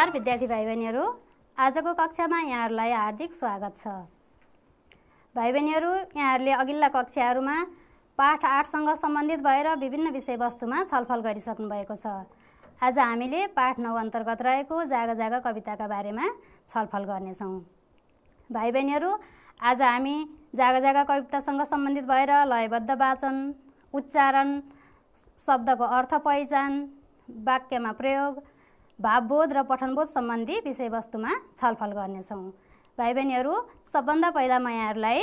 नमस्कार विद्यार्थी भाइ बहिनीहरू आजको कक्षामा यहाँहरूलाई हार्दिक स्वागत छ। भाइ बहिनीहरू यहाँहरूले अघिल्ला कक्षाहरूमा पाठ आठसँग सम्बन्धित भएर विभिन्न विषयवस्तुमा छलफल गरिसक्नु भएको छ। आज हामीले पाठ नौ अन्तर्गत रहेको जागा जागा कविताका बारेमा छलफल गर्नेछौँ। भाइ बहिनीहरू आज हामी जागा जागा कवितासँग सम्बन्धित भएर लयबद्ध वाचन उच्चारण शब्दको अर्थ पहिचान वाक्यमा प्रयोग भावबोध र पठनबोध सम्बन्धी विषयवस्तुमा छलफल गर्नेछौँ। भाइ बहिनीहरू सबभन्दा पहिला म यहाँहरूलाई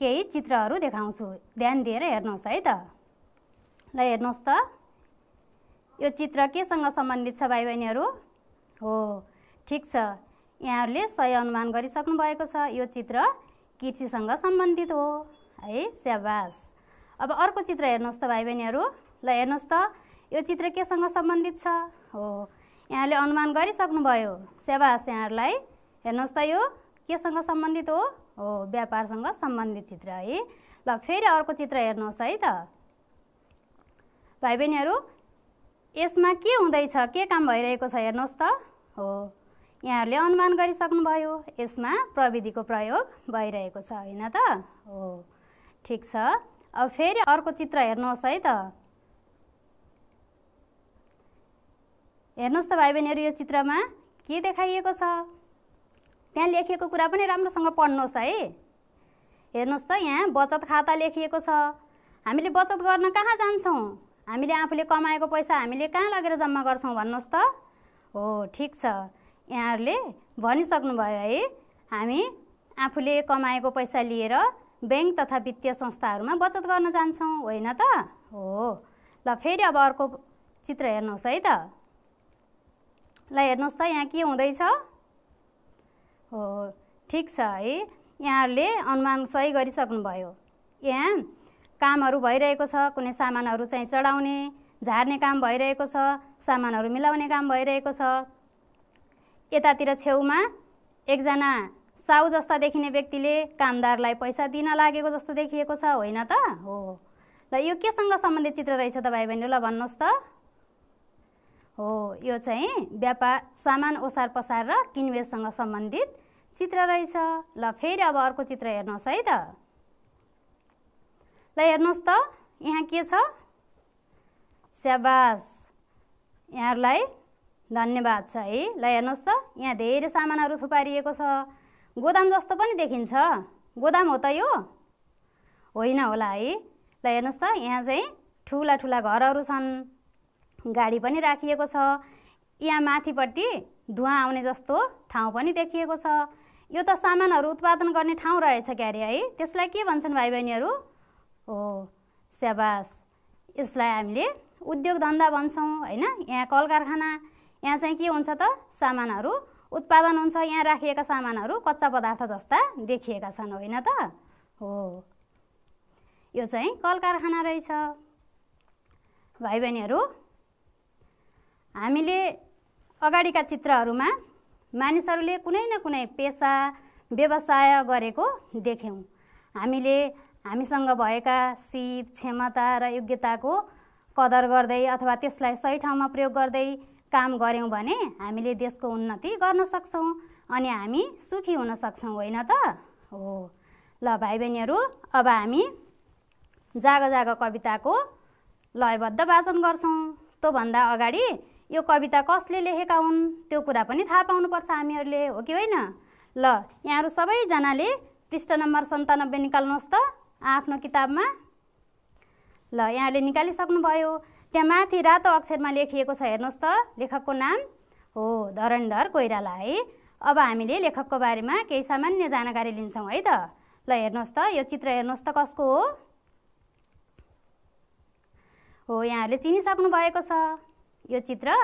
केही चित्रहरू देखाउँछु। ध्यान दिएर हेर्नुहोस् है त। ल हेर्नुहोस् त। यो चित्र केसँग सम्बन्धित छ भाइ बहिनीहरू हो ठिक छ। यहाँहरूले सही अनुमान गरिसक्नु भएको छ। यो चित्र कृषिसँग सम्बन्धित हो। है स्याबास। अब अर्को चित्र हेर्नुहोस् त भाइ बहिनीहरू ल हेर्नुहोस् त। यो चित्र केसँग सम्बन्धित छ? हो। यहाँले अनुमान गरिसक्नुभयो स्याबास यहाँहरूलाई हेर्नुहोस् त यो केसँग सम्बन्धित हो? हो व्यापारसँग सम्बन्धित चित्र है। ल फेरि अर्को चित्र हेर्नुहोस् है त। भाइ बहिनीहरू यसमा के हुँदैछ? के काम भइरहेको छ हेर्नुहोस् त। हो यहाँहरूले अनुमान गरिसक्नुभयो यसमा प्रविधिको प्रयोग भइरहेको छ होइन त? हो ठिक छ। अब फेरि अर्को चित्र हेर्नुहोस् है त। हेर्नुहोस् त भाइ बहिनीहरू यो चित्रमा के देखाइएको छ? त्यहाँ लेखिएको कुरा पनि राम्रोसँग पढ्नुहोस् है। हेर्नुहोस् त यहाँ बचत खाता लेखिएको छ। हामीले बचत गर्न कहाँ जान्छौँ? हामीले आफूले कमाएको पैसा हामीले कहाँ लगेर जम्मा गर्छौँ भन्नुहोस् त। हो ठिक छ। यहाँहरूले भनिसक्नुभयो है हामी आफूले कमाएको पैसा लिएर ब्याङ्क तथा वित्तीय संस्थाहरूमा बचत गर्न जान्छौँ होइन त? हो। ल फेरि अब अर्को चित्र हेर्नुहोस् है त। ल हेर्नुहोस् त यहाँ के हुँदैछ? हो ठिक छ है। यहाँहरूले अनुमान सही गरिसक्नुभयो। यहाँ कामहरू भइरहेको छ कुनै सामानहरू चाहिँ चढाउने झार्ने काम भइरहेको छ सामानहरू मिलाउने काम भइरहेको छ। यतातिर छेउमा एकजना साउ जस्ता देखिने व्यक्तिले कामदारलाई पैसा दिन लागेको जस्तो देखिएको छ होइन त? हो ल यो केसँग सम्बन्धित चित्र रहेछ त भाइ बहिनी ल भन्नुहोस् त। हो यो चाहिँ व्यापार सामान ओसार पसार र किनबेचसँग सम्बन्धित चित्र रहेछ। ल फेरि अब अर्को चित्र हेर्नुहोस् है त। ल हेर्नुहोस् त यहाँ के छ? स्याबास यहाँहरूलाई धन्यवाद छ है। ल हेर्नुहोस् त यहाँ धेरै सामानहरू थुपारिएको छ। गोदाम जस्तो पनि देखिन्छ। गोदाम हो त यो? होइन होला है। ल हेर्नुहोस् त यहाँ चाहिँ ठुला ठुला घरहरू छन्। गाडी पनि राखिएको छ। यहाँ माथिपट्टि धुवा आउने जस्तो ठाउँ पनि देखिएको छ। यो त सामानहरू उत्पादन गर्ने ठाउँ रहेछ क्यारे है। त्यसलाई के भन्छन् भाइ बहिनीहरू हो स्याबास। यसलाई हामीले उद्योग धन्दा भन्छौँ होइन? यहाँ कल कारखाना यहाँ चाहिँ के हुन्छ त? सामानहरू उत्पादन हुन्छ। यहाँ राखिएका सामानहरू कच्चा पदार्थ जस्ता देखिएका छन् होइन त? हो। यो चाहिँ कल कारखाना रहेछ। भाइ बहिनीहरू हामीले अगाडिका चित्रहरूमा मानिसहरूले कुनै न कुनै पेसा व्यवसाय गरेको देख्यौँ। हामीले हामीसँग भएका सिप क्षमता र योग्यताको कदर गर्दै अथवा त्यसलाई सही ठाउँमा प्रयोग गर्दै काम गऱ्यौँ भने हामीले देशको उन्नति गर्न सक्छौँ अनि हामी सुखी हुन सक्छौँ होइन त? हो। ल भाइ बहिनीहरू अब हामी जाग जाग कविताको लयबद्ध वाचन गर्छौँ। त्योभन्दा अगाडि यो कविता कसले लेखेका हुन्? त्यो कुरा पनि थाहा पाउनुपर्छ हामीहरूले हो कि होइन? ल यहाँहरू सबैजनाले पृष्ठ नम्बर सन्तानब्बे निकाल्नुहोस् त आफ्नो किताबमा। ल यहाँले निकालिसक्नुभयो। त्यहाँ माथि रातो अक्षरमा लेखिएको छ हेर्नुहोस् त लेखकको नाम। हो धरणधर कोइराला है। अब हामीले लेखकको बारेमा केही सामान्य जानकारी लिन्छौँ है त। ल हेर्नुहोस् त यो चित्र हेर्नुहोस् त कसको हो? हो यहाँहरूले चिनिसक्नु भएको छ। यो चित्र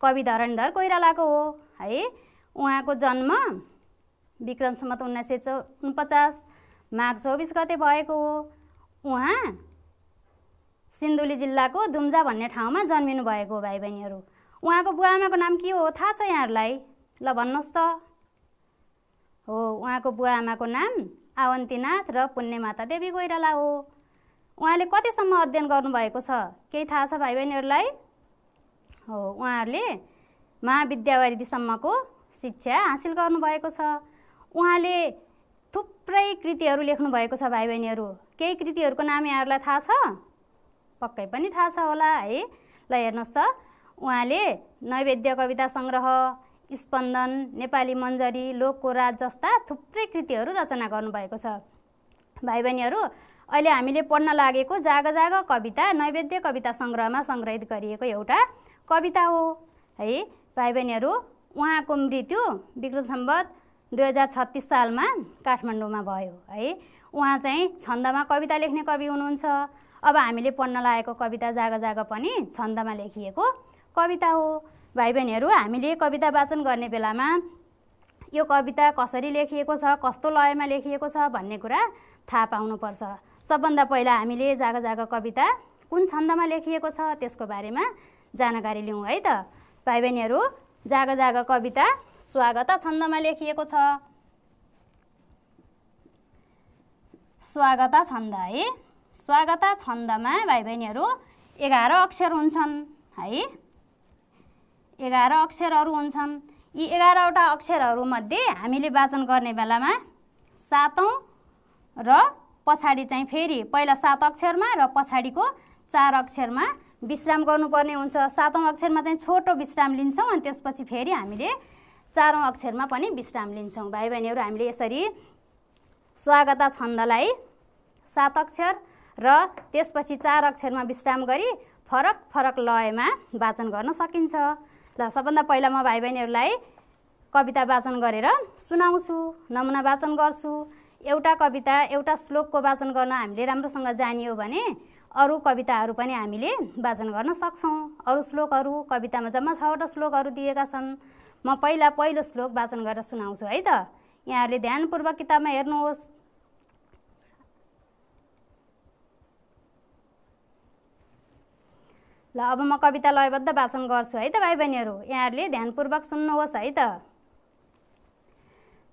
कवि धरणधर कोइरालाको हो। है उहाँको जन्म विक्रम सम्मत उन्नाइस सय चौ उनपचास माघ चौबिस गते भएको हो। उहाँ सिन्धुली जिल्लाको दुम्जा भन्ने ठाउँमा जन्मिनु भएको हो भाइ बहिनीहरू उहाँको बुवा आमाको नाम के हो? थाहा छ यहाँहरूलाई? ल भन्नुहोस् त। हो उहाँको बुवा आमाको नाम आवन्तीनाथ र पुण्यमाता देवी कोइराला हो। उहाँले कतिसम्म अध्ययन गर्नुभएको छ? केही थाहा छ भाइ बहिनीहरूलाई हो उहाँहरूले महाविद्यावरिदीसम्मको शिक्षा हासिल गर्नुभएको छ। उहाँले थुप्रै कृतिहरू लेख्नुभएको छ भाइ बहिनीहरू केही कृतिहरूको नाम यहाँहरूलाई थाहा छ? पक्कै पनि थाहा छ होला है। ल हेर्नुहोस् त। उहाँले नैवेद्य कविता सङ्ग्रह स्पन्दन नेपाली मन्जरी लोकको राज जस्ता थुप्रै कृतिहरू रचना गर्नुभएको छ। भाइ बहिनीहरू अहिले हामीले पढ्न लागेको जाग जाग कविता नैवेद्य कविता सङ्ग्रहमा सङ्ग्रहित गरिएको एउटा कविता हो। है भाइ बहिनीहरू उहाँको मृत्यु विक्रम सम्बत दुई हजार छत्तिस सालमा काठमाडौँमा भयो। है उहाँ चाहिँ छन्दमा कविता लेख्ने कवि हुनुहुन्छ। अब हामीले पढ्न लागेको कविता जाग जाग पनि छन्दमा लेखिएको कविता हो। भाइ बहिनीहरू हामीले कविता वाचन गर्ने बेलामा यो कविता कसरी लेखिएको छ कस्तो लयमा लेखिएको छ भन्ने कुरा थाहा पाउनुपर्छ। सबभन्दा पहिला हामीले जाग जाग कविता कुन छन्दमा लेखिएको छ त्यसको बारेमा जानकारी लिउँ है त। भाइ बहिनीहरू जाग जाग कविता स्वागत छन्दमा लेखिएको छ। स्वागत छन्द है। स्वागत छन्दमा भाइ बहिनीहरू एघार अक्षर हुन्छन् है। एघार अक्षरहरू हुन्छन्। यी एघारवटा अक्षरहरूमध्ये हामीले वाचन गर्ने बेलामा सातौँ र पछाडि चाहिँ फेरि पहिला सात अक्षरमा र पछाडिको चार अक्षरमा विश्राम गर्नुपर्ने हुन्छ। सातौँ अक्षरमा चाहिँ छोटो विश्राम लिन्छौँ अनि त्यसपछि फेरि हामीले चारौँ अक्षरमा पनि विश्राम लिन्छौँ। भाइ बहिनीहरू हामीले यसरी स्वागत छन्दलाई सात अक्षर र त्यसपछि चार अक्षरमा विश्राम गरी फरक फरक लयमा वाचन गर्न सकिन्छ। ल सबभन्दा पहिला म भाइ बहिनीहरूलाई कविता वाचन गरेर सुनाउँछु नमुना वाचन गर्छु। एउटा कविता एउटा श्लोकको वाचन गर्न हामीले राम्रोसँग जानियो भने अरू कविताहरू पनि हामीले वाचन गर्न सक्छौँ। अरू श्लोकहरू कवितामा जम्मा छवटा श्लोकहरू दिएका छन्। म पहिला पहिलो श्लोक वाचन गरेर सुनाउँछु है त। यहाँहरूले ध्यानपूर्वक किताबमा हेर्नुहोस्। ल अब म कविता लयबद्ध वाचन गर्छु है त भाइ बहिनीहरू यहाँहरूले ध्यानपूर्वक सुन्नुहोस् है त।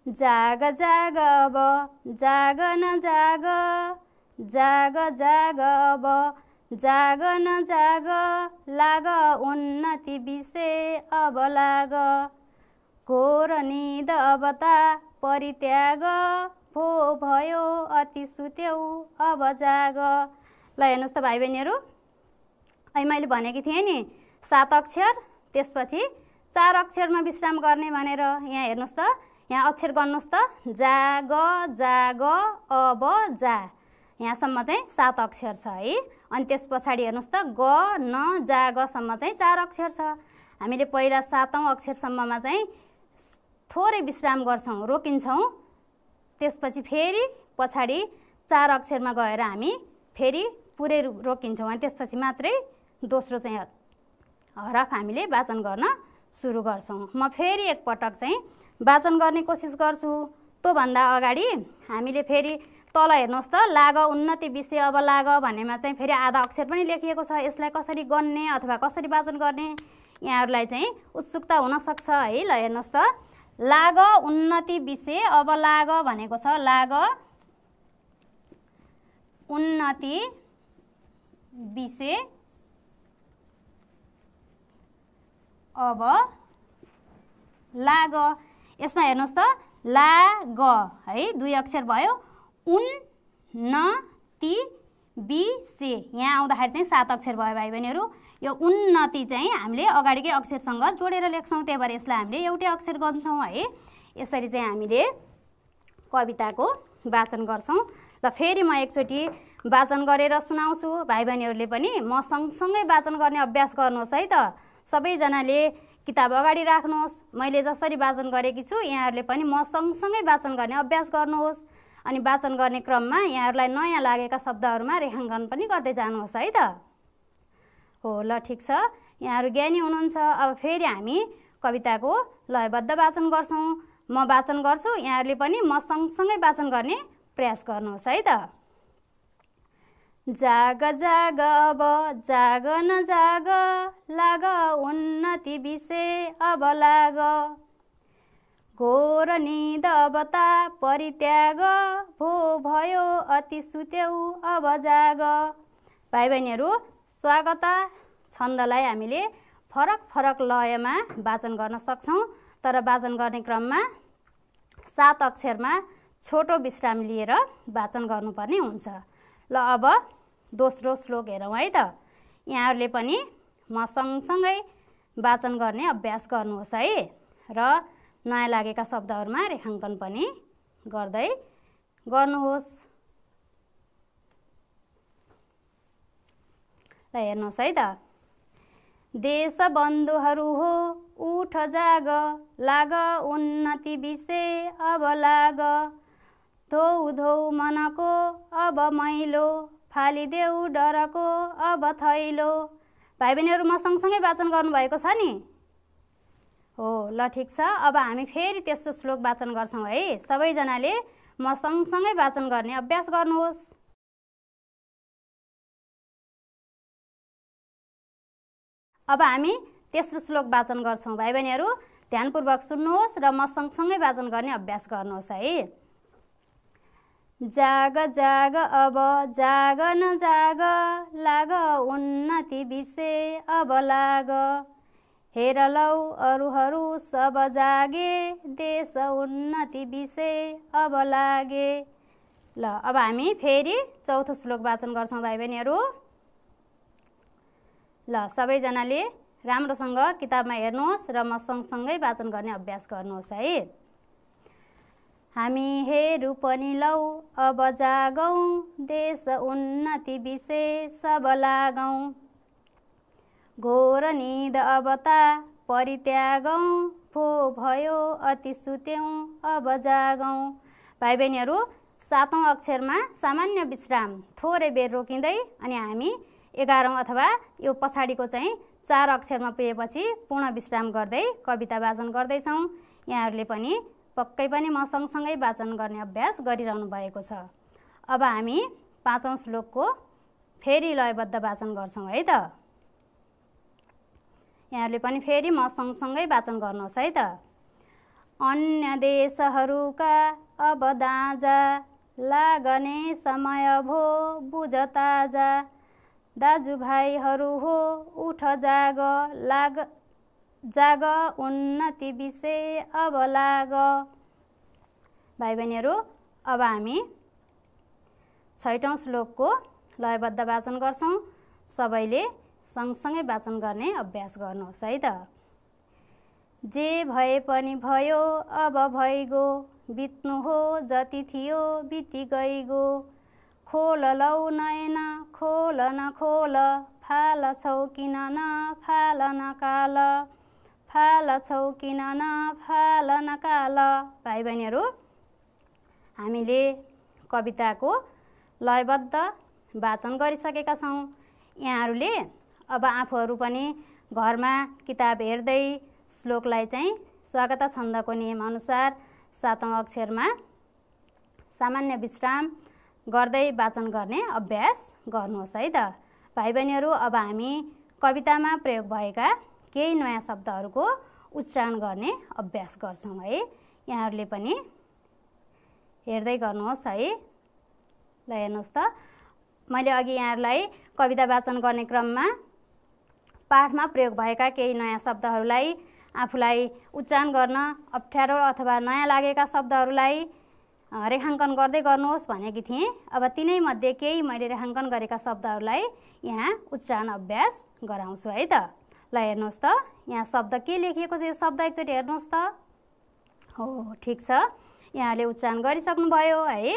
जाग जाग अब जाग न जाग जाग जाग अब जाग न जाग लाग उन्नति विषय अब लाग। घोर निद अबता परित्याग भो भयो अति सुत्यौ अब जाग। ल हेर्नुहोस् त भाइ बहिनीहरू अहिले मैले भनेकी थिएँ नि सात अक्षर त्यसपछि चार अक्षरमा विश्राम गर्ने भनेर। यहाँ हेर्नुहोस् त यहाँ अक्षर गर्नुहोस् त। जा ग जा ग अब जा। यहाँसम्म चाहिँ सात अक्षर छ है। अनि त्यस पछाडि हेर्नुहोस् त ग न जा गसम्म चाहिँ चार अक्षर छ। हामीले पहिला सातौँ अक्षरसम्ममा चाहिँ थोरै विश्राम गर्छौँ रोकिन्छौँ। त्यसपछि फेरि पछाडि चार अक्षरमा गएर हामी फेरि पुरै रोकिन्छौँ अनि त्यसपछि मात्रै दोस्रो चाहिँ हरफ हामीले वाचन गर्न सुरु गर्छौँ। म फेरि एकपटक चाहिँ वाचन गर्ने कोसिस गर्छु। त्योभन्दा अगाडि हामीले फेरि तल हेर्नुहोस् त लाग उन्नति विषय अब लाग भन्नेमा चाहिँ फेरि आधा अक्षर पनि लेखिएको छ। यसलाई कसरी गन्ने अथवा कसरी वाचन गर्ने यहाँहरूलाई चाहिँ उत्सुकता हुनसक्छ है। ल हेर्नुहोस् त लाग उन्नति विषय अब लाग भनेको छ लाग उन्नति विषय अब लाग। यसमा हेर्नुहोस् त ला ग है दुई अक्षर भयो। उन न ति बि से। यहाँ आउँदाखेरि चाहिँ सात अक्षर भयो भाइ बहिनीहरू। यो उन्नति चाहिँ हामीले अगाडिकै अक्षरसँग जोडेर लेख्छौँ। त्यही भएर यसलाई हामीले एउटै अक्षर गर्छौँ है। यसरी चाहिँ हामीले कविताको वाचन गर्छौँ। ल फेरि म एकचोटि वाचन गरेर सुनाउँछु। भाइ बहिनीहरूले पनि म सँगसँगै वाचन गर्ने अभ्यास गर्नुहोस् है त। सबैजनाले किताब अगाडि राख्नुहोस्। मैले जसरी वाचन गरेकी छु यहाँहरूले पनि म सँगसँगै वाचन गर्ने अभ्यास गर्नुहोस्। अनि वाचन गर्ने क्रममा यहाँहरूलाई नयाँ लागेका शब्दहरूमा रेखाङ्कन पनि गर्दै जानुहोस् है त। हो ल ठिक छ। यहाँहरू ज्ञानी हुनुहुन्छ। अब फेरि हामी कविताको लयबद्ध वाचन गर्छौँ। म वाचन गर्छु यहाँहरूले पनि म सँगसँगै वाचन गर्ने प्रयास गर्नुहोस् है त। जाग जाग अब जाग न जाग लाग उन्नति विषय अब लाग। घोर निद अबता परित्याग भो भयो अति सुत्यौ अब जाग भाइ बहिनीहरू स्वागत। छन्दलाई हामीले फरक फरक लयमा वाचन गर्न सक्छौँ तर वाचन गर्ने क्रममा सात अक्षरमा छोटो विश्राम लिएर वाचन गर्नुपर्ने हुन्छ। ल अब दोस्रो श्लोक हेरौँ है त। यहाँहरूले पनि म सँगसँगै वाचन गर्ने अभ्यास गर्नुहोस् है। र नयाँ लागेका शब्दहरूमा रेखाङ्कन पनि गर्दै गर्नुहोस्। ल हेर्नुहोस् है त। देश बन्धुहरू हो उठ जाग लाग उन्नति विषय अब लाग। धौ धौ मनको अब मैलो फालिदेऊ डरको अब थैलो। भाइ बहिनीहरू म सँगसँगै वाचन गर्नुभएको छ नि? हो ल ठिक छ। अब हामी फेरि तेस्रो श्लोक वाचन गर्छौँ है। सबैजनाले म सँगसँगै वाचन गर्ने अभ्यास गर्नुहोस्। अब हामी तेस्रो श्लोक वाचन गर्छौँ। भाइ बहिनीहरू ध्यानपूर्वक सुन्नुहोस् र म सँगसँगै वाचन गर्ने अभ्यास गर्नुहोस् है। जाग जाग अब जाग न जाग लाग उन्नति विषय अब लाग। हेर लौ अरूहरू सब जागे देश उन्नति विषय अब लागे। ल अब हामी फेरि चौथो श्लोक वाचन गर्छौँ भाइ बहिनीहरू ल सबैजनाले राम्रोसँग किताबमा हेर्नुहोस् र म सँगसँगै वाचन गर्ने अभ्यास गर्नुहोस् है। हामी हेरु पनि लौ अब जागौँ देश उन्नति विषय सब लागौँ। घोर निद ता परित्यागौँ फो भयो अति सुत्यौँ अब जागौँ। भाइ बहिनीहरू सातौँ अक्षरमा सामान्य विश्राम थोरै बेर रोकिँदै अनि हामी एघारौँ अथवा यो पछाडिको चाहिँ चार अक्षरमा पुगेपछि पूर्ण विश्राम गर्दै कविता वाचन गर्दैछौँ। यहाँहरूले पनि पक्कै पनि म सँगसँगै वाचन गर्ने अभ्यास गरिरहनु भएको छ। अब हामी पाँचौँ श्लोकको फेरि लयबद्ध वाचन गर्छौँ है त। यहाँहरूले पनि फेरि म सँगसँगै वाचन गर्नुहोस् है त। अन्य देशहरूका अब दाजा लागने समय भो बुझ ताजा दाजुभाइहरू हो उठ जाग लाग जाग उन्नति विषय अब लाग। भाइ बहिनीहरू अब हामी छैटौँ श्लोकको लयबद्ध वाचन गर्छौँ। सबैले सँगसँगै वाचन गर्ने अभ्यास गर्नुहोस् है त। जे भए पनि भयो अब भइगो बित्नु हो जति थियो बिति गइगो खोल लौ नयन खोल न खोल। फाल छौ किन न फाल न काल। फाल छौ किन न फाल न काल। भाइ बहिनीहरू हामीले कविताको लयबद्ध वाचन गरिसकेका छौँ। यहाँहरूले अब आफूहरू पनि घरमा किताब हेर्दै श्लोकलाई चाहिँ स्वागत छन्दको नियमअनुसार सातौँ अक्षरमा सामान्य विश्राम गर्दै वाचन गर्ने अभ्यास गर्नुहोस् है त। भाइ बहिनीहरू अब हामी कवितामा प्रयोग भएका केही नयाँ शब्दहरूको उच्चारण गर्ने अभ्यास गर्छौँ है। यहाँहरूले पनि हेर्दै गर्नुहोस् है। ल हेर्नुहोस् त। मैले अघि यहाँहरूलाई कविता वाचन गर्ने क्रममा पाठमा प्रयोग भएका केही नयाँ शब्दहरूलाई आफूलाई उच्चारण गर्न अप्ठ्यारो अथवा नयाँ लागेका शब्दहरूलाई रेखाङ्कन गर्दै गर्नुहोस् भनेकी थिएँ। अब तिनैमध्ये केही मैले रेखाङ्कन गरेका शब्दहरूलाई यहाँ उच्चारण अभ्यास गराउँछु है त। ल हेर्नुहोस् त यहाँ शब्द के लेखिएको छ यो शब्द एकचोटि हेर्नुहोस् त। हो ठिक छ। यहाँले उच्चारण गरिसक्नुभयो है।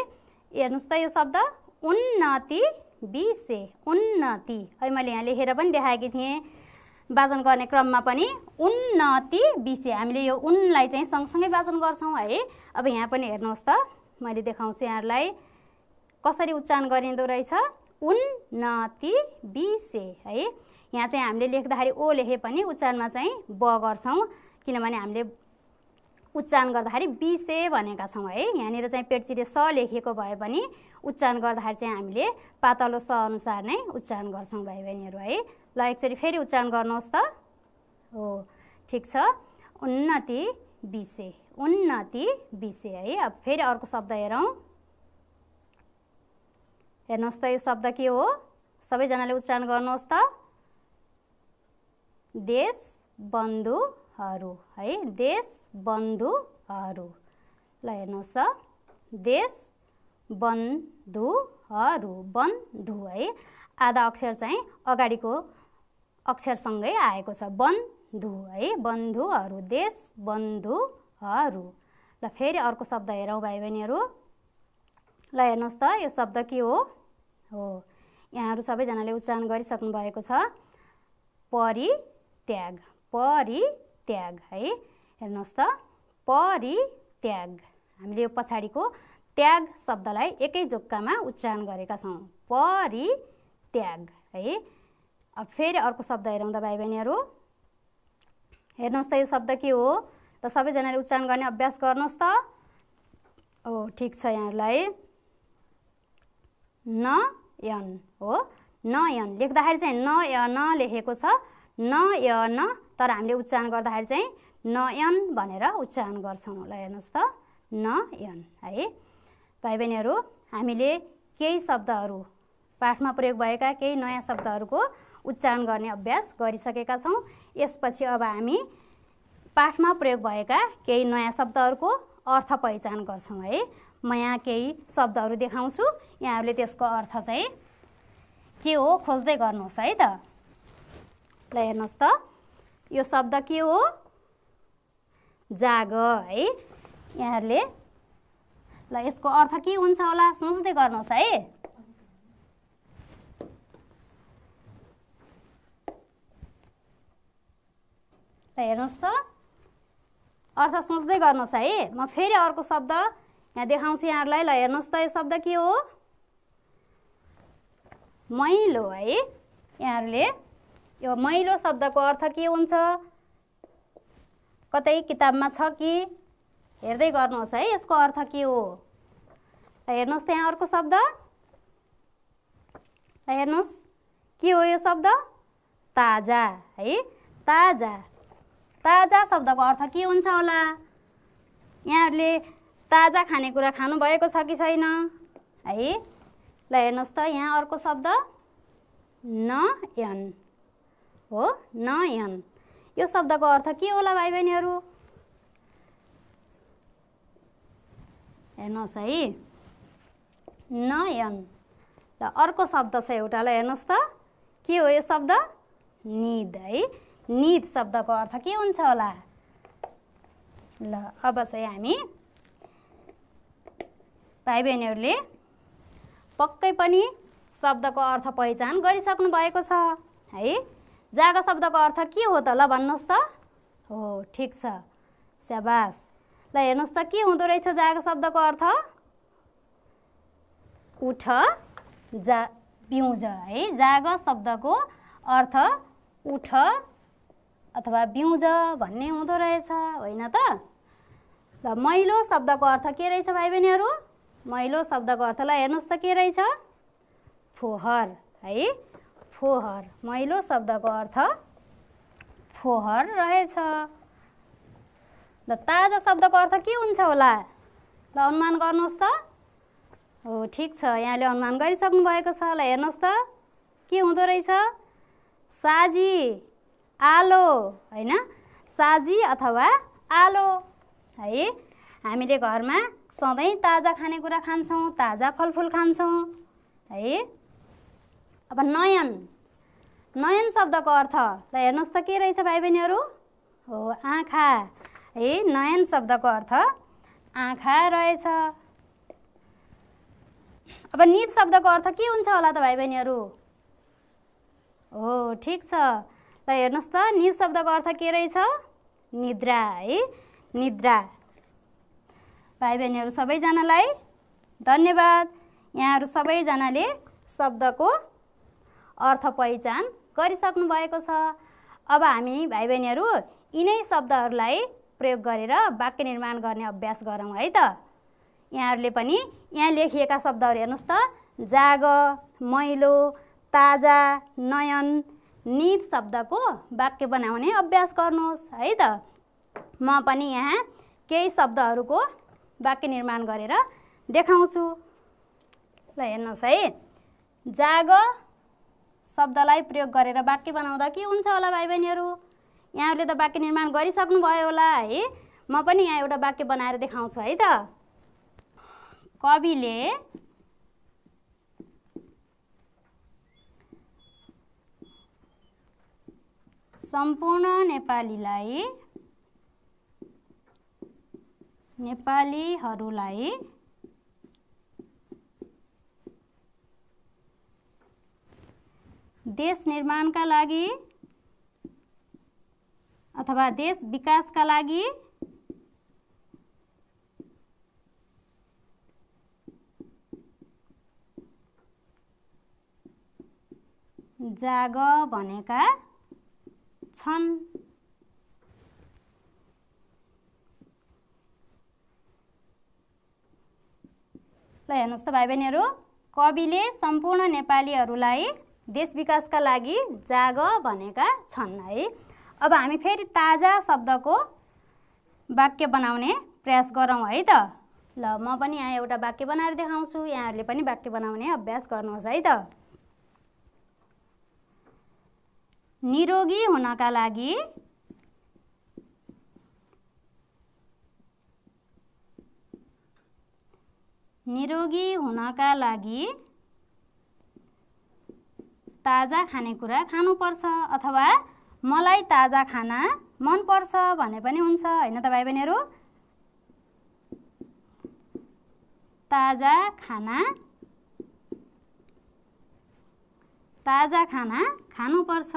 हेर्नुहोस् त यो शब्द उन्नति विषे उन्नति। है मैले यहाँ लेखेर पनि देखाएकी थिएँ। वाचन गर्ने क्रममा पनि उन्नति विषय। हामीले यो उनलाई चाहिँ सँगसँगै वाचन गर्छौँ है। अब यहाँ पनि हेर्नुहोस् त मैले देखाउँछु यहाँहरूलाई। कसरी उच्चारण गरिँदो रहेछ? उन्नति विषे है। यहाँ चाहिँ हामीले लेख्दाखेरि ओ लेखे पनि उच्चारणमा चाहिँ ब गर्छौँ किनभने हामीले उच्चारण गर्दाखेरि बिसे भनेका छौँ है। यहाँनिर चाहिँ पेटचिरे स लेखिएको भए पनि उच्चारण गर्दाखेरि चाहिँ हामीले पातलो स अनुसार नै उच्चारण गर्छौँ भाइ बहिनीहरू है। ल एकचोटि फेरि उच्चारण गर्नुहोस् त। हो ठिक छ। उन्नति विषय उन्नति विषय है। अब फेरि अर्को शब्द हेरौँ। हेर्नुहोस् त यो शब्द के हो? सबैजनाले उच्चारण गर्नुहोस् त। देश बन्धुहरू है। देश बन्धुहरू ल हेर्नुहोस् त। देश बन्धुहरू बन्धु है। आधा अक्षर चाहिँ अगाडिको अक्षरसँगै आएको छ। बन्धु है? बन्धुहरू देश बन्धुहरू ल फेरि अर्को शब्द हेरौँ भाइ बहिनीहरू ल हेर्नुहोस् त यो शब्द के हो? हो। यहाँहरू सबैजनाले उच्चारण गरिसक्नु भएको छ। परित्याग परित्याग है? हेर्नुहोस् त परित्याग। हामीले यो पछाडिको त्याग शब्दलाई एकै जोक्कामा उच्चारण गरेका छौँ। परित्याग है? अब फेरि अर्को शब्द हेरौँ त भाइ बहिनीहरू हेर्नुहोस् त यो शब्द के हो? र सबैजनाले उच्चारण गर्ने अभ्यास गर्नुहोस् त। हो ठिक छ यहाँहरूलाई। नयन हो। नयन लेख्दाखेरि चाहिँ न न लेखेको छ। न य न तर हामीले उच्चारण गर्दाखेरि चाहिँ नयन भनेर उच्चारण गर्छौँ। ल हेर्नुहोस् त। नयन है। भाइ बहिनीहरू हामीले केही शब्दहरू पाठमा प्रयोग भएका केही नयाँ शब्दहरूको उच्चारण गर्ने अभ्यास गरिसकेका छौँ। यसपछि अब हामी पाठमा प्रयोग भएका केही नयाँ शब्दहरूको अर्थ पहिचान गर्छौँ है। म यहाँ केही शब्दहरू देखाउँछु। यहाँहरूले त्यसको अर्थ चाहिँ के हो खोज्दै गर्नुहोस् है त। ल हेर्नुहोस् त। यो शब्द के हो? जाग है। यहाँहरूले ल यसको अर्थ के हुन्छ होला सोच्दै गर्नुहोस् है। हेर्नुहोस् त। अर्थ सोच्दै गर्नुहोस् है। म फेरि अर्को शब्द यहाँ देखाउँछु यहाँहरूलाई। ल हेर्नुहोस् त यो शब्द के हो? मैलो है। यहाँहरूले यो मैलो शब्दको अर्थ के हुन्छ? कतै किताबमा छ कि? हेर्दै गर्नुहोस् है यसको अर्थ के हो? हेर्नुहोस् त यहाँ अर्को शब्द। हेर्नुहोस् के हो यो शब्द? ताजा है। ताजा। ताजा शब्दको अर्थ के हुन्छ होला? यहाँहरूले ताजा खानेकुरा खानुभएको छ कि छैन? है? ल हेर्नुहोस् त यहाँ अर्को शब्द नयन हो नयन यो शब्दको अर्थ के होला भाइ बहिनीहरू हेर्नुहोस् है। नयन ल अर्को शब्द छ एउटा ल हेर्नुहोस् त। के हो यो शब्द? निद है? निद शब्दको अर्थ के हुन्छ होला? ल अब चाहिँ हामी भाइ बहिनीहरूले पक्कै पनि शब्दको अर्थ पहिचान गरिसक्नु भएको छ। है? जागा शब्दको अर्थ के हो त? ल भन्नुहोस् त। हो ठिक छ। स्याबास। ल हेर्नुहोस् त के हुँदो रहेछ जागा शब्दको अर्थ? उठ जा पिउँछ है? जाग शब्दको अर्थ उठ अथवा बिउज भन्ने हुँदो रहेछ होइन त? ल मैलो शब्दको अर्थ के रहेछ भाइ बहिनीहरू मैलो शब्दको अर्थ ल हेर्नुहोस् त के रहेछ? फोहर है? फोहर मैलो शब्दको अर्थ फोहर रहेछ। ल ताजा शब्दको अर्थ के हुन्छ होला? ल अनुमान गर्नुहोस् त। हो ठिक छ यहाँले अनुमान गरिसक्नु भएको छ। ल हेर्नुहोस् त। के हुँदो रहेछ? साजी। आलो होइन? साजी अथवा आलो। है हामीले घरमा सधैँ ताजा खानेकुरा खान्छौँ ताजा फलफुल खान्छौँ है? अब नयन। नयन शब्दको अर्थ ल हेर्नुहोस् त के रहेछ भाइ बहिनीहरू हो आँखा। है नयन शब्दको अर्थ आँखा रहेछ। अब निद शब्दको अर्थ के हुन्छ होला त भाइ बहिनीहरू हो ठिक छ। ल हेर्नुहोस् त निद शब्दको अर्थ के रहेछ? निद्रा है निद्रा। भाइ बहिनीहरू सबैजनालाई धन्यवाद। यहाँहरू सबैजनाले शब्दको अर्थ पहिचान गरिसक्नु भएको छ। अब हामी भाइ बहिनीहरू यिनै शब्दहरूलाई प्रयोग गरेर वाक्य निर्माण गर्ने अभ्यास गरौँ है त। यहाँहरूले पनि यहाँ लेखिएका शब्दहरू हेर्नुहोस् त। जाग मैलो ताजा नयन निद शब्दको वाक्य बनाउने अभ्यास गर्नुहोस् है त? म पनि यहाँ केही शब्दहरूको वाक्य निर्माण गरेर देखाउँछु। ल हेर्नुहोस् है। जाग शब्दलाई प्रयोग गरेर वाक्य बनाउँदा के हुन्छ होला भाइ बहिनीहरू यहाँहरूले त वाक्य निर्माण गरिसक्नुभयो होला है? म पनि यहाँ एउटा वाक्य बनाएर देखाउँछु है त? कविले सम्पूर्ण नेपालीलाई नेपालीहरूलाई देश निर्माणका लागि अथवा देश विकासका लागि जाग भनेका छन् ल हेर्नुहोस् त भाइ बहिनीहरू कविले सम्पूर्ण नेपालीहरूलाई देश विकासका लागि जाग भनेका छन् है। अब हामी फेरि ताजा शब्दको वाक्य बनाउने प्रयास गरौँ है त। ल म पनि यहाँ एउटा वाक्य बनाएर देखाउँछु। यहाँहरूले पनि वाक्य बनाउने अभ्यास गर्नुहोस् है त। निरोगी हुनका लागि निरोगी हुनका लागि ताजा खानेकुरा खानुपर्छ अथवा मलाई ताजा खाना मनपर्छ भने पनि हुन्छ होइन त भाइ बहिनीहरू ताजा खाना ताजा खाना खानुपर्छ।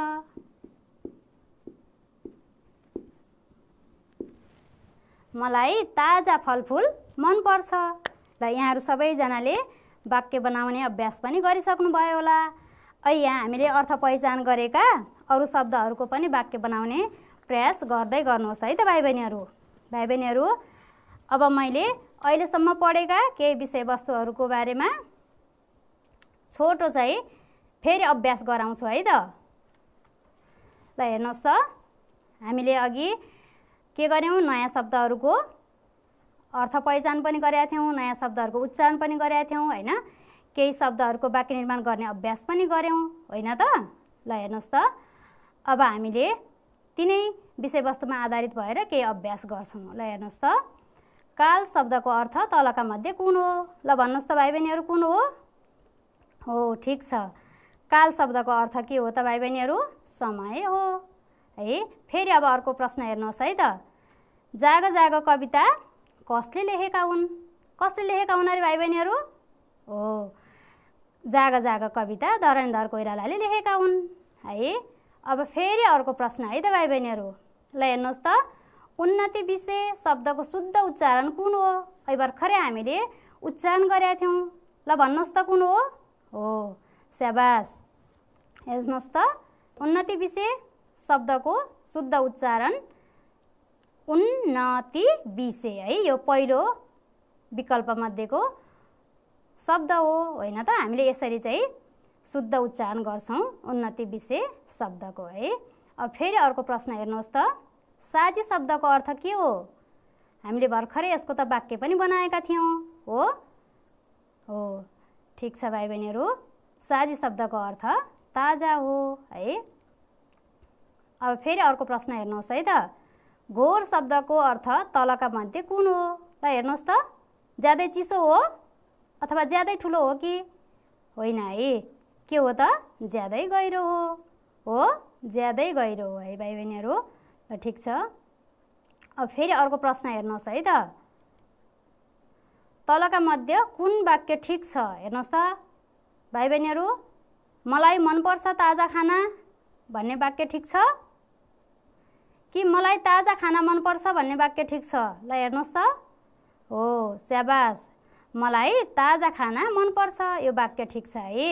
मलाई ताजा फलफुल मनपर्छ। ल यहाँहरू सबैजनाले वाक्य बनाउने अभ्यास पनि गरिसक्नुभयो होला। अहिले यहाँ हामीले अर्थ पहिचान गरेका अरू शब्दहरूको पनि वाक्य बनाउने प्रयास गर्दै गर्नुहोस् है त भाइ बहिनीहरू भाइ बहिनीहरू अब मैले अहिलेसम्म पढेका केही विषयवस्तुहरूको बारेमा छोटो चाहिँ फेरि अभ्यास गराउँछु है त। ल हेर्नुहोस् त। हामीले अघि के गऱ्यौँ नयाँ शब्दहरूको अर्थ पहिचान पनि गरेका थियौँ नयाँ शब्दहरूको उच्चारण पनि गरेका थियौँ होइन? केही शब्दहरूको वाक्य निर्माण गर्ने अभ्यास पनि गऱ्यौँ होइन त? ल हेर्नुहोस् त। अब हामीले तिनै विषयवस्तुमा आधारित भएर केही अभ्यास गर्छौँ। ल हेर्नुहोस् त। काल शब्दको अर्थ तलका मध्ये कुन हो? ल भन्नुहोस् त भाइ बहिनीहरू कुन हो? हो ठिक छ। काल शब्दको अर्थ के हो त भाइ बहिनीहरू समय हो। है फेरि अब अर्को प्रश्न हेर्नुहोस् है त। जाग जाग कविता कसले लेखेका हुन्? कसले लेखेका हुन् अरे भाइ बहिनीहरू हो जाग जाग कविता धरणधर कोइरालाले लेखेका हुन्। है अब फेरि अर्को प्रश्न है त भाइ बहिनीहरू ल हेर्नुहोस् त उन्नति विषय शब्दको शुद्ध उच्चारण कुन हो? अहिले भर्खरै हामीले उच्चारण गरेका थियौँ। ल भन्नुहोस् त कुन हो? हो स्याबास। हेर्नुहोस् त उन्नति विषय शब्दको शुद्ध उच्चारण उन्नति विषय है। यो पहिलो विकल्पमध्येको शब्द हो। होइन त? हामीले यसरी चाहिँ शुद्ध उच्चारण गर्छौँ उन्नति विषय शब्दको है। अब फेरि अर्को प्रश्न हेर्नुहोस् त। साझी शब्दको अर्थ के हो? हामीले भर्खरै यसको त वाक्य पनि बनाएका थियौँ। हो? हो। ठिक छ भाइ बहिनीहरू साझी शब्दको अर्थ ताजा हो है। अब फेरि अर्को प्रश्न हेर्नुहोस् है त। घोर शब्दको अर्थ तलका मध्ये कुन हो? ल हेर्नुहोस् त। ज्यादै चिसो हो अथवा ज्यादै ठुलो हो कि? होइन है। के हो त? ज्यादै गहिरो हो। हो ज्यादै गहिरो हो है भाइ बहिनीहरू ठिक छ। अब फेरि अर्को प्रश्न हेर्नुहोस् है त। तलका मध्ये कुन वाक्य ठिक छ? हेर्नुहोस् त। भाइ बहिनीहरू मलाई मनपर्छ ताजा खाना भन्ने वाक्य ठिक छ? कि मलाई ताजा खाना मनपर्छ भन्ने वाक्य ठिक छ? ल हेर्नुहोस् त। हो स्याबास। मलाई ताजा खाना मनपर्छ यो वाक्य ठिक छ है।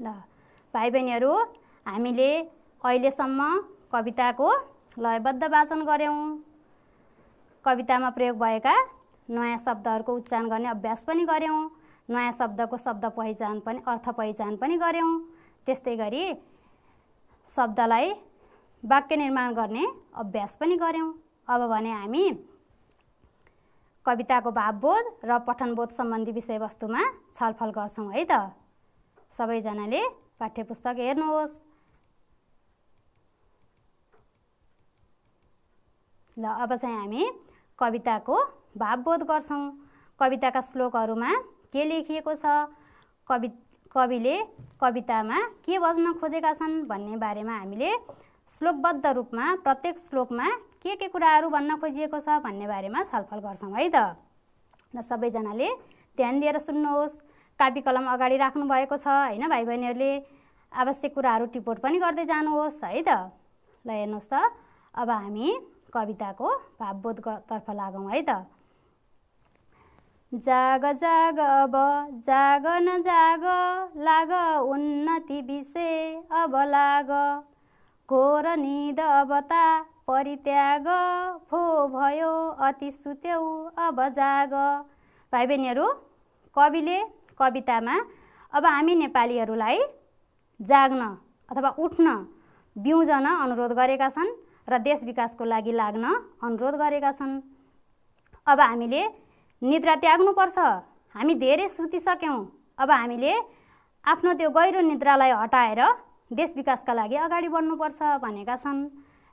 ल भाइ बहिनीहरू हामीले अहिलेसम्म कविताको लयबद्ध वाचन गऱ्यौँ। कवितामा प्रयोग भएका नयाँ शब्दहरूको उच्चारण गर्ने अभ्यास पनि गऱ्यौँ। नयाँ शब्दको शब्द पहिचान पनि अर्थ पहिचान पनि गऱ्यौँ। त्यस्तै गरी शब्दलाई वाक्य निर्माण गर्ने अभ्यास पनि गऱ्यौँ। अब भने हामी कविताको भावबोध र पठनबोध सम्बन्धी विषयवस्तुमा छलफल गर्छौँ है त? सबैजनाले पाठ्यपुस्तक हेर्नुहोस्। ल अब चाहिँ हामी कविताको भावबोध गर्छौँ। कविताका श्लोकहरूमा के लेखिएको छ? कवि कविले कवितामा के बज्न खोजेका छन् भन्ने बारेमा हामीले श्लोकबद्ध रूपमा प्रत्येक श्लोकमा के के कुराहरू भन्न खोजिएको छ भन्ने बारेमा छलफल गर्छौँ है त? र सबैजनाले ध्यान दिएर सुन्नुहोस्। कापी कलम अगाडि राख्नु भएको छ होइन भाइ बहिनीहरूले आवश्यक कुराहरू टिपोट पनि गर्दै जानुहोस् है त? ल हेर्नुहोस् त। अब हामी कविताको भावबोधतर्फ लागौँ है त? जाग जाग अब जाग न जाग लाग उन्नति विषय अब लाग। घोर निद अबता परित्याग फो भयो अति सुत्यौ अब जाग। भाइ बहिनीहरू कविले कवितामा अब हामी नेपालीहरूलाई जाग्न अथवा उठ्न बिउजन अनुरोध गरेका छन् र देश विकासको लागि लाग्न अनुरोध गरेका छन्। अब हामीले निद्रा त्याग्नुपर्छ। हामी धेरै सुतिसक्यौँ। अब हामीले आफ्नो त्यो गहिरो निद्रालाई हटाएर देश विकासका लागि अगाडि बढ्नुपर्छ भनेका छन्।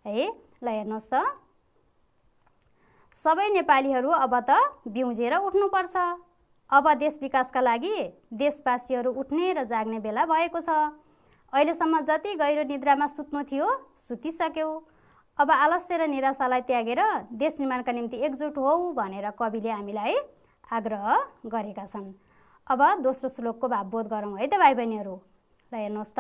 है ल हेर्नुहोस् त। सबै नेपालीहरू अब त बिउजेर उठ्नुपर्छ। अब देश विकासका लागि देशवासीहरू उठ्ने र जाग्ने बेला भएको छ। अहिलेसम्म जति गहिरो निद्रामा सुत्नु थियो सुतिसक्यौ। अब आलस्य र निराशालाई त्यागेर देश निर्माणका निम्ति एकजुट हौ भनेर कविले हामीलाई आग्रह गरेका छन्। अब दोस्रो श्लोकको भावबोध गरौँ है त भाइ बहिनीहरू ल हेर्नुहोस् त।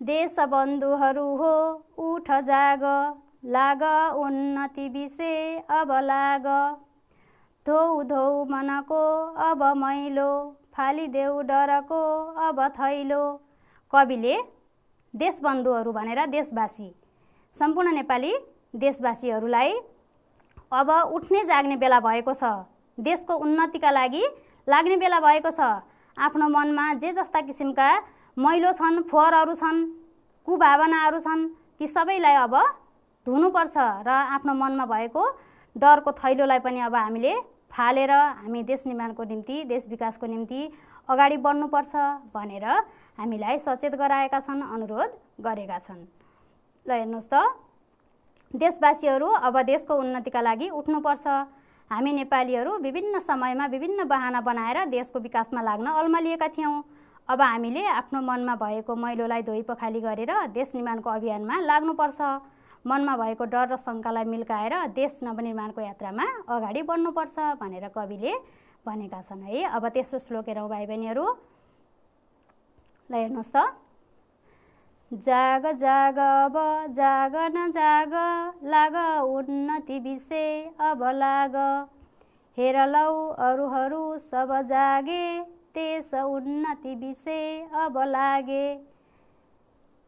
देशबन्धुहरू हो उठ जाग लाग उन्नति विषय अब लाग। धौ धौ मनको अब मैलो फालिदेऊ डरको अब थैलो। कविले देशबन्धुहरू भनेर देशवासी सम्पूर्ण नेपाली देशवासीहरूलाई अब उठ्ने जाग्ने बेला भएको छ। देशको उन्नतिका लागि लाग्ने बेला भएको छ। आफ्नो मनमा जे जस्ता किसिमका मैलो छन् फोहोरहरू छन् कुभावनाहरू छन् ती सबैलाई अब धुनुपर्छ र आफ्नो मनमा भएको डरको थैलोलाई पनि अब हामीले फालेर हामी देश निर्माणको निम्ति देश विकासको निम्ति अगाडि बढ्नुपर्छ भनेर हामीलाई सचेत गराएका छन् अनुरोध गरेका छन्। ल हेर्नुहोस् त। देशवासीहरू अब देशको उन्नतिका लागि उठ्नुपर्छ। हामी नेपालीहरू विभिन्न समयमा विभिन्न बहाना बनाएर देशको विकासमा लाग्न अल्मलिएका थियौँ। अब हामीले आफ्नो मनमा भएको मैलोलाई धोइ पखाली गरेर देश निर्माणको अभियानमा लाग्नुपर्छ। मनमा भएको डर र शङ्कालाई मिल्काएर देश नवनिर्माणको यात्रामा अगाडि बढ्नुपर्छ भनेर कविले भनेका छन् है। अब तेस्रो श्लोक हेरौँ भाइ बहिनीहरू ल हेर्नुहोस् त। जाग जाग अब जाग न जाग लाग उन्नति विषय अब लाग। हेर लौ अरूहरू सब जागे। तेस उन्नति विषय अब लागे।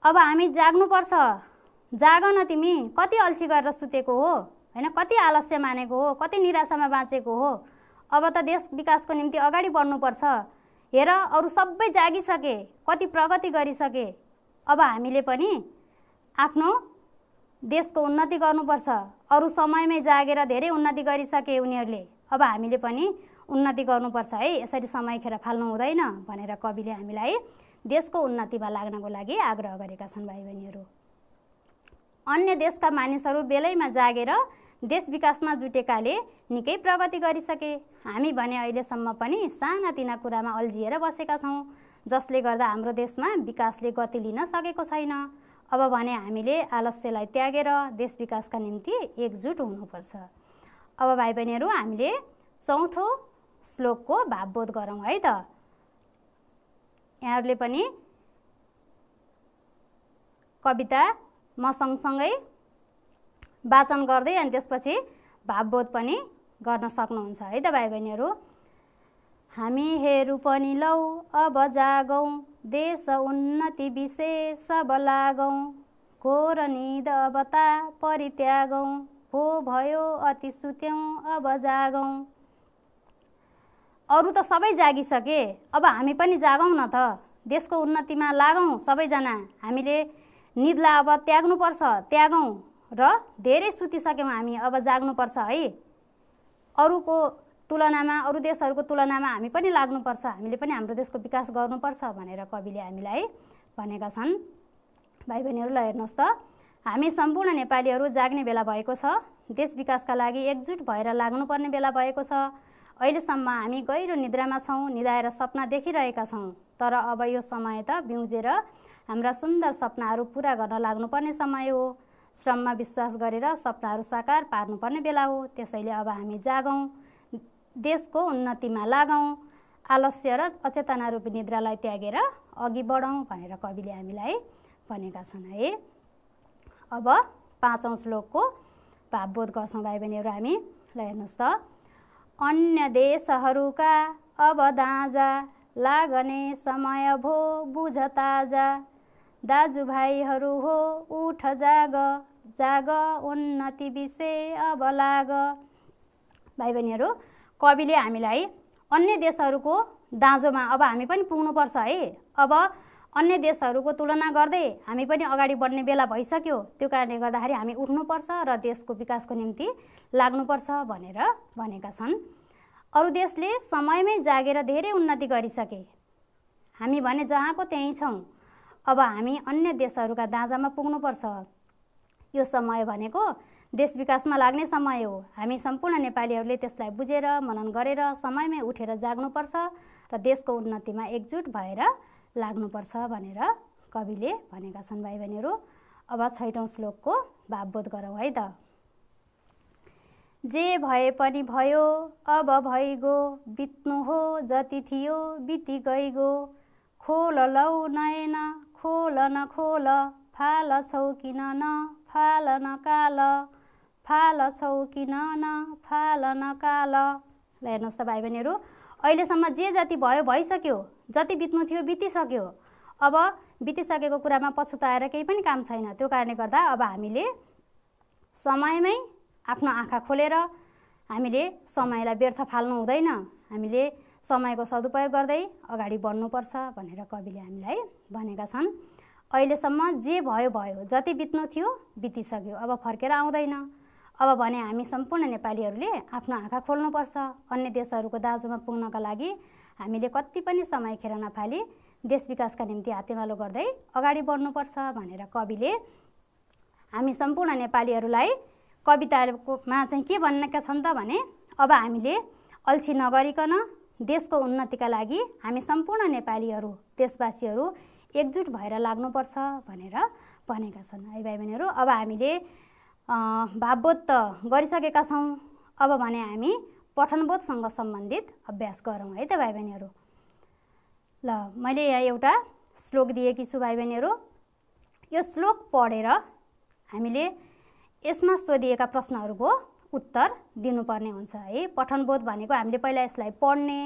अब हामी जाग्नुपर्छ। जाग न तिमी कति अल्छी गरेर सुतेको हो? होइन कति आलस्य मानेको हो? कति निराशामा बाँचेको हो? अब त देश विकासको निम्ति अगाडि बढ्नुपर्छ। हेर अरू सबै जागिसके कति प्रगति गरिसके। अब हामीले पनि आफ्नो देशको उन्नति गर्नुपर्छ। अरू समयमै जागेर धेरै उन्नति गरिसके उनीहरूले। अब हामीले पनि उन्नति गर्नुपर्छ है। यसरी समय खेर फाल्नु हुँदैन भनेर कविले हामीलाई देशको उन्नतिमा लाग्नको लागि आग्रह गरेका छन् भाइ बहिनीहरू अन्य देशका मानिसहरू बेलैमा जागेर देश विकासमा जुटेकाले निकै प्रगति गरिसके। हामी भने अहिलेसम्म पनि सानातिना कुरामा अल्झिएर बसेका छौँ जसले गर्दा हाम्रो देशमा विकासले गति लिन सकेको छैन। अब भने हामीले आलस्यलाई त्यागेर देश विकासका निम्ति एकजुट हुनुपर्छ। अब भाइ बहिनीहरू हामीले चौथो श्लोकको भावबोध गरौँ है त? यहाँहरूले पनि कविता म सँगसँगै वाचन गर्दै अनि त्यसपछि भावबोध पनि गर्न सक्नुहुन्छ है त भाइ बहिनीहरू हामी हेरु पनि लौ अब जागौँ देश उन्नति विषय सब लागौँ। घोर निद अब ता परित्यागौँ हो भयो अति सुत्यौँ अब जागौँ। अरू त सबै जागिसके। अब हामी पनि जागौँ न त। देशको उन्नतिमा लागौँ सबैजना। हामीले निदलाई अब त्याग्नुपर्छ त्यागौँ र धेरै सुतिसक्यौँ हामी अब जाग्नुपर्छ है। अरूको तुलनामा अरू देशहरूको तुलनामा हामी पनि लाग्नुपर्छ। हामीले पनि हाम्रो देशको विकास गर्नुपर्छ भनेर कविले हामीलाई भनेका छन्। भाइ बहिनीहरू ल हेर्नुहोस् त। हामी सम्पूर्ण नेपालीहरू जाग्ने बेला भएको छ। देश विकासका लागि एकजुट भएर लाग्नुपर्ने बेला भएको छ। अहिलेसम्म हामी गहिरो निद्रामा छौँ निधाएर सपना देखिरहेका छौँ तर अब यो समय त बिउजेर हाम्रा सुन्दर सपनाहरू पुरा गर्न लाग्नुपर्ने समय हो। श्रममा विश्वास गरेर सपनाहरू साकार पार्नुपर्ने बेला हो। त्यसैले अब हामी जागौँ देशको उन्नतिमा लागौँ आलस्य र अचेतना रूपी निद्रालाई त्यागेर अघि बढौँ भनेर कविले हामीलाई भनेका छन् है। अब पाँचौँ श्लोकको भावबोध गर्छौँ भाइ बहिनीहरू हामी। ल हेर्नुहोस् त। अन्य देशहरूका अब दाँजा लागने समय भो बुझ ताजा दाजुभाइहरू हो उठ जाग जाग उन्नति विषय अब लाग। भाइ बहिनीहरू कविले हामीलाई अन्य देशहरूको दाँजोमा अब हामी पनि पुग्नुपर्छ है। अब अन्य देशहरूको तुलना गर्दै हामी पनि अगाडि बढ्ने बेला भइसक्यो। त्यो कारणले गर्दाखेरि हामी उठ्नुपर्छ र देशको विकासको निम्ति लाग्नुपर्छ भनेर भनेका छन्। अरू देशले समयमै जागेर धेरै उन्नति गरिसके। हामी भने जहाँको त्यहीँ छौँ। अब हामी अन्य देशहरूका दाँजामा पुग्नुपर्छ। यो समय भनेको देश विकासमा लाग्ने समय हो। हामी सम्पूर्ण नेपालीहरूले त्यसलाई बुझेर मनन गरेर समयमै उठेर जाग्नुपर्छ र देशको उन्नतिमा एकजुट भएर लाग्नुपर्छ भनेर कविले भनेका छन् भाइ बहिनीहरू अब छैटौँ श्लोकको भावबोध गरौँ है त। जे भए पनि भयो अब भइगो बित्नु हो जति थियो बिति गइगो खोल लौ नयन खोल न खोल फाल छौ किन न फाल न काल फाल छौ किन न फाल न काल। ल हेर्नुहोस् त भाइ बहिनीहरू अहिलेसम्म जे जति भयो भइसक्यो। जति बित्नु थियो बितिसक्यो। अब बितिसकेको कुरामा पछुताएर केही पनि काम छैन। त्यो कारणले गर्दा अब हामीले समयमै आफ्नो आँखा खोलेर हामीले समयलाई व्यर्थ फाल्नु हुँदैन। हामीले समयको सदुपयोग गर्दै अगाडि बढ्नुपर्छ भनेर कविले हामीलाई भनेका छन्। अहिलेसम्म जे भयो भयो। जति बित्नु थियो बितिसक्यो। अब फर्केर आउँदैन। अब भने हामी सम्पूर्ण नेपालीहरूले आफ्नो आँखा खोल्नुपर्छ। अन्य देशहरूको दाजुमा पुग्नका लागि हामीले कति पनि समय खेर नफाली देश विकासका निम्ति हातेमालो गर्दै अगाडि बढ्नुपर्छ भनेर कविले हामी सम्पूर्ण नेपालीहरूलाई कवितामा चाहिँ के भन्नेका छन् त भने अब हामीले अल्छी नगरिकन देशको उन्नतिका लागि हामी सम्पूर्ण नेपालीहरू देशवासीहरू एकजुट भएर लाग्नुपर्छ भनेर भनेका छन्। है भाइ बहिनीहरू अब हामीले भावबोध त गरिसकेका छौँ। अब भने हामी पठनबोधसँग सम्बन्धित अभ्यास गरौँ है त भाइ बहिनीहरू ल मैले यहाँ एउटा श्लोक दिएकी छु भाइ बहिनीहरू यो श्लोक पढेर हामीले यसमा सोधिएका प्रश्नहरूको उत्तर दिनुपर्ने हुन्छ है। पठनबोध भनेको हामीले पहिला यसलाई पढ्ने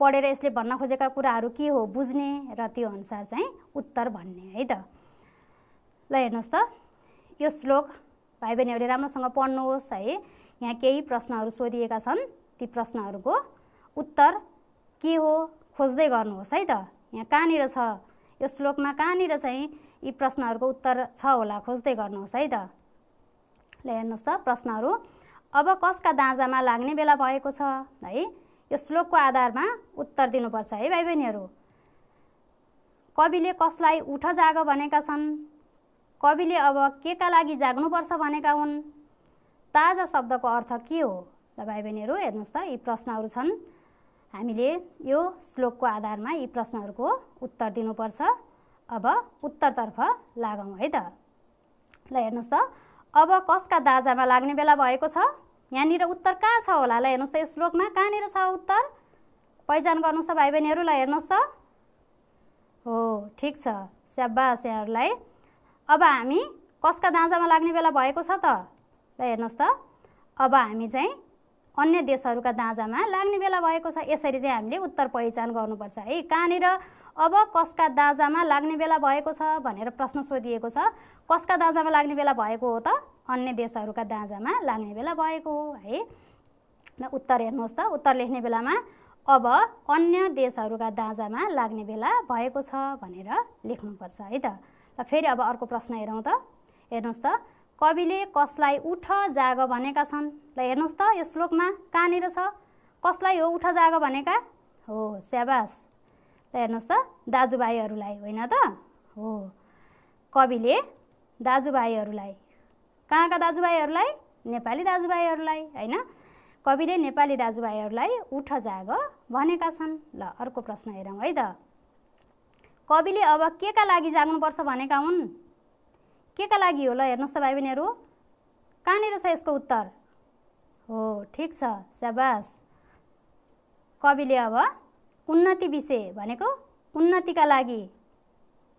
पढेर यसले भन्न खोजेका कुराहरू के हो बुझ्ने र त्यो अनुसार चाहिँ उत्तर भन्ने है त। ल हेर्नुहोस् त। यो श्लोक भाइ बहिनीहरूले राम्रोसँग पढ्नुहोस् है। यहाँ केही प्रश्नहरू सोधिएका छन्। ती प्रश्नहरूको उत्तर के हो? खोज्दै गर्नुहोस् है त। यहाँ कहाँनिर छ? यो श्लोकमा कहाँनिर चाहिँ यी प्रश्नहरूको उत्तर छ होला? खोज्दै गर्नुहोस् है त। ल हेर्नुहोस् त प्रश्नहरू। अब कसका दाँजामा लाग्ने बेला भएको छ? है यो श्लोकको आधारमा उत्तर दिनुपर्छ है भाइ बहिनीहरू कविले कसलाई उठ जाग भनेका छन्? कविले अब के का लागि जाग्नुपर्छ भनेका हुन्? ताजा शब्दको अर्थ के हो? ल भाइ बहिनीहरू हेर्नुहोस् त यी प्रश्नहरू छन्। हामीले यो श्लोकको आधारमा यी प्रश्नहरूको उत्तर दिनुपर्छ। अब उत्तरतर्फ लागौँ है त। ल हेर्नुहोस् त। अब कसका दाजामा लाग्ने बेला भएको छ? यहाँनिर उत्तर कहाँ छ होला? ल हेर्नुहोस् त यो श्लोकमा कहाँनिर छ उत्तर? पहिचान गर्नुहोस् त भाइ बहिनीहरू ल हेर्नुहोस् त। हो ठिक छ स्याबास यहाँहरूलाई। अब हामी कसका दाँजामा लाग्ने बेला भएको छ त? ल हेर्नुहोस् त। अब हामी चाहिँ अन्य देशहरूका दाँजामा लाग्ने बेला भएको छ। यसरी चाहिँ हामीले उत्तर पहिचान गर्नुपर्छ। है कहाँनिर? अब कसका दाँजामा लाग्ने बेला भएको छ भनेर प्रश्न सोधिएको छ। कसका दाँजामा लाग्ने बेला भएको हो त? अन्य देशहरूका दाँजामा लाग्ने बेला भएको हो है। ल उत्तर हेर्नुहोस् त। उत्तर लेख्ने बेलामा अब अन्य देशहरूका दाँजामा लाग्ने बेला भएको छ भनेर लेख्नुपर्छ है त। र फेरि अब अर्को प्रश्न हेरौँ त। हेर्नुहोस् त। कविले कसलाई उठ जाग भनेका छन्? ल हेर्नुहोस् त यो श्लोकमा कहाँनिर छ? कसलाई हो उठ जाग भनेका? हो स्याबास। ल हेर्नुहोस् त दाजुभाइहरूलाई होइन त? हो। कविले दाजुभाइहरूलाई कहाँका दाजुभाइहरूलाई? नेपाली दाजुभाइहरूलाई होइन? कविले नेपाली दाजुभाइहरूलाई उठ जाग भनेका छन्। ल अर्को प्रश्न हेरौँ है त। कविले अब के का लागि जाग्नुपर्छ भनेका हुन्? के का लागि हो ल हेर्नुहोस् त भाइ बहिनीहरू कहाँनिर छ यसको उत्तर? हो ठिक छ स्याबास कविले अब उन्नति विषय भनेको उन्नतिका लागि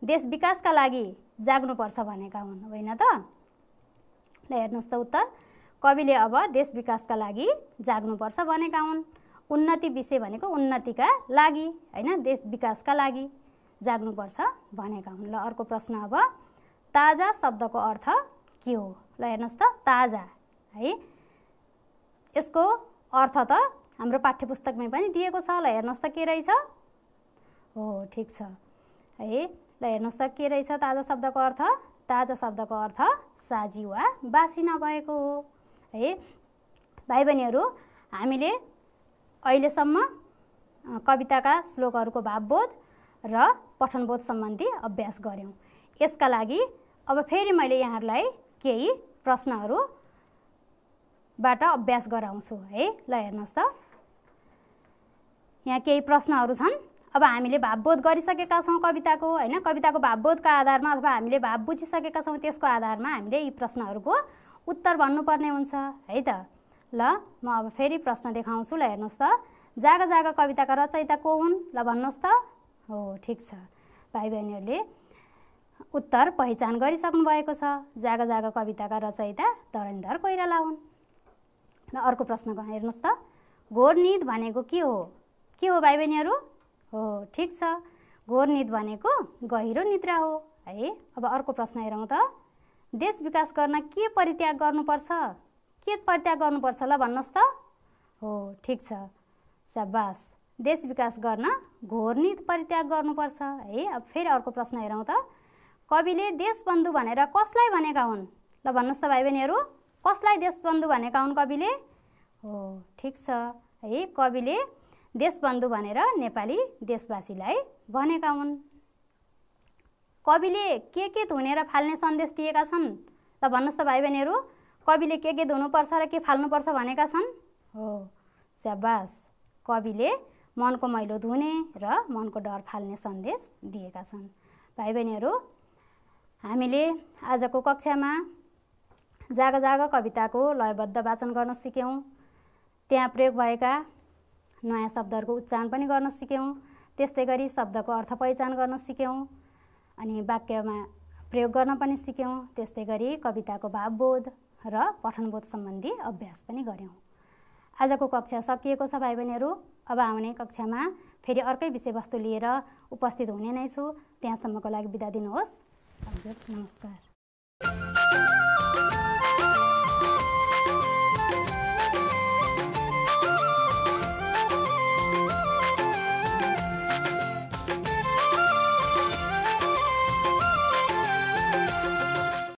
देश विकासका लागि जाग्नुपर्छ भनेका हुन् होइन त? ल हेर्नुहोस् त उत्तर। कविले अब देश विकासका लागि जाग्नुपर्छ भनेका हुन् उन्नति विषय भनेको उन्नतिका लागि होइन? देश विकासका लागि जाग्नुपर्छ भनेका हुन्। ल अर्को प्रश्न अब। ताजा शब्दको अर्थ के हो? ल हेर्नुहोस् त ताजा है? यसको अर्थ त हाम्रो पाठ्यपुस्तकमै पनि दिएको छ। ल हेर्नुहोस् त के रहेछ? हो ठिक छ। है ल हेर्नुहोस् त के रहेछ ताजा शब्दको अर्थ? ताजा शब्दको अर्थ साजी वा बासी नभएको हो। है भाइ बहिनीहरू हामीले अहिलेसम्म कविताका श्लोकहरूको भावबोध र पठनबोध सम्बन्धी अभ्यास गऱ्यौँ। यसका लागि अब फेरि मैले यहाँहरूलाई केही प्रश्नहरूबाट अभ्यास गराउँछु है। ल हेर्नुहोस् त। यहाँ केही प्रश्नहरू छन्। अब हामीले भावबोध गरिसकेका छौँ कविताको होइन? कविताको भावबोधका आधारमा अथवा हामीले भाव बुझिसकेका छौँ त्यसको आधारमा हामीले यी प्रश्नहरूको उत्तर भन्नुपर्ने हुन्छ है त? ल म अब फेरि प्रश्न देखाउँछु। ल हेर्नुहोस् त। जागा जागा कविताका रचयिता को हुन्? ल भन्नुहोस् त। हो ठिक छ। भाइ बहिनीहरूले उत्तर पहिचान गरिसक्नु भएको छ। जागा जागा कविताका रचयिता धरणधर कोइराला हुन्। र अर्को प्रश्न हेर्नुहोस् त घोर निद भनेको के हो? के हो भाइ बहिनीहरू हो ठिक छ। घोर निद भनेको गहिरो निद्रा हो। है अब अर्को प्रश्न हेरौँ त। देश विकास गर्न के परित्याग गर्नुपर्छ? के परित्याग गर्नुपर्छ ल भन्नुहोस् त। हो ठिक छ। स्याबास देश विकास गर्न घोर निद परित्याग गर्नुपर्छ। है अब फेरि अर्को प्रश्न हेरौँ त। कविले देशबन्धु भनेर कसलाई भनेका हुन्? ल भन्नुहोस् त भाइ बहिनीहरू कसलाई देशबन्धु भनेका हुन् कविले? हो ठिक छ। है कविले देशबन्धु भनेर नेपाली देशवासीलाई भनेका हुन्। कविले के के धुनेर फाल्ने सन्देश दिएका छन्? ल भन्नुहोस् त भाइ बहिनीहरू कविले के के धुनुपर्छ र के फाल्नुपर्छ भनेका छन्? हो स्याबास। कविले मनको मैलो धुने र मनको डर फाल्ने सन्देश दिएका छन्। भाइ बहिनीहरू हामीले आजको कक्षामा जागा जागा कविताको लयबद्ध वाचन गर्न सिक्यौँ। त्यहाँ प्रयोग भएका नयाँ शब्दहरूको उच्चारण पनि गर्न सिक्यौँ। त्यस्तै गरी शब्दको अर्थ पहिचान गर्न सिक्यौँ अनि वाक्यमा प्रयोग गर्न पनि सिक्यौँ। त्यस्तै गरी कविताको भावबोध र पठनबोध सम्बन्धी अभ्यास पनि गऱ्यौँ। आजको कक्षा सकिएको छ भाइ बहिनीहरू अब आउने कक्षामा फेरि अर्कै विषयवस्तु लिएर उपस्थित हुने नै छु। त्यहाँसम्मको लागि बिदा दिनुहोस्। नमस्कार